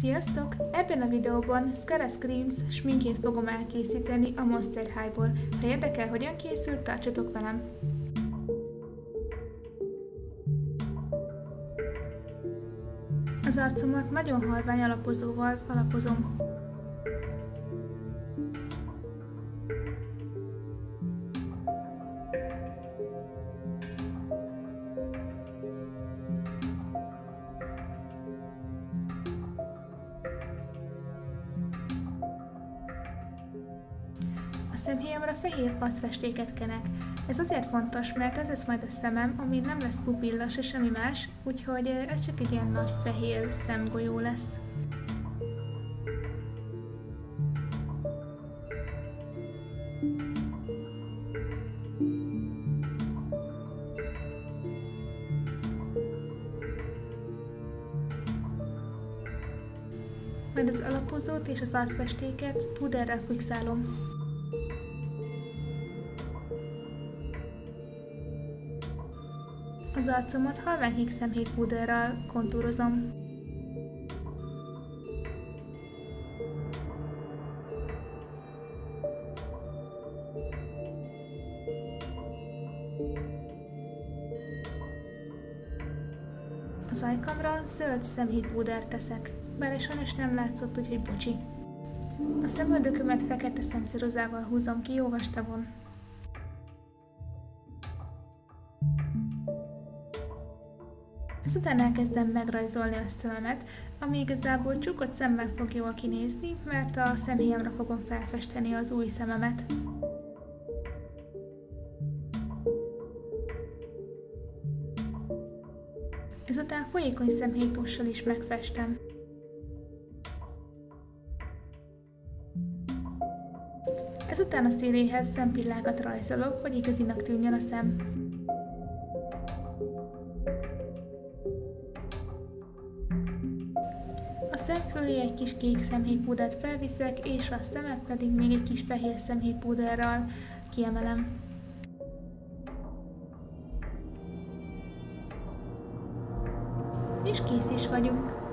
Sziasztok! Ebben a videóban Scara Screams sminkét fogom elkészíteni a Monster High-ból. Ha érdekel, hogyan készült, tartsatok velem! Az arcomat nagyon halvány alapozóval alapozom. A szemhéjamra fehér arcfestéket kenek. Ez azért fontos, mert ez lesz majd a szemem, ami nem lesz pupilla se semmi más, úgyhogy ez csak egy ilyen nagy fehér szemgolyó lesz. Majd az alapozót és az arcfestéket puderrel fixálom. Az arcomat halvány szemhéj púderral kontúrozom. Az ajkamra zöld szemhéjpúdert teszek, bár sajnos nem látszott, úgyhogy bocsi. A szemöldökömet fekete szemceruzával húzom ki jó vastagon. Ezután elkezdem megrajzolni a szememet, ami igazából csukott szemmel fog jól kinézni, mert a személyemre fogom felfesteni az új szememet. Ezután folyékony szemhéjtussal is megfestem. Ezután a széléhez szempillákat rajzolok, hogy igazinak tűnjön a szem. A szem fölé egy kis kék szemhéjpúdert felviszek, és a szemet pedig még egy kis fehér szemhéjpúderral kiemelem. És kész is vagyunk.